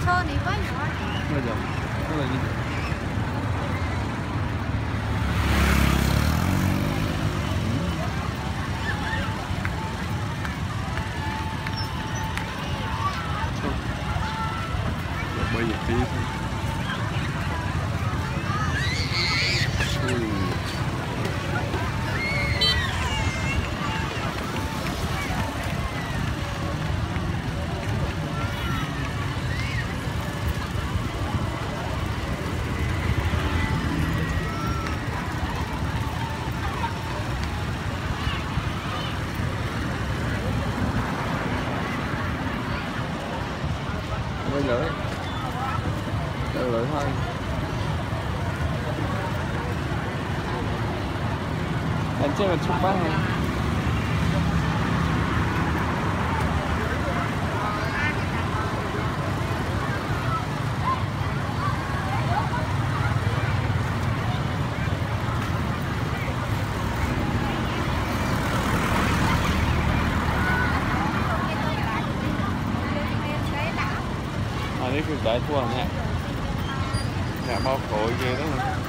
Ghế Sơ này quá nhỏ. Bây giờ Nó là gì? Được bơi. Hơi lưỡi. Bơi lưỡi thôi. Anh chơi một chút bát này อั นนี้คือได้ทั่วเนี่ยเนี่ยbao khối kia đó mà quay trái mình đi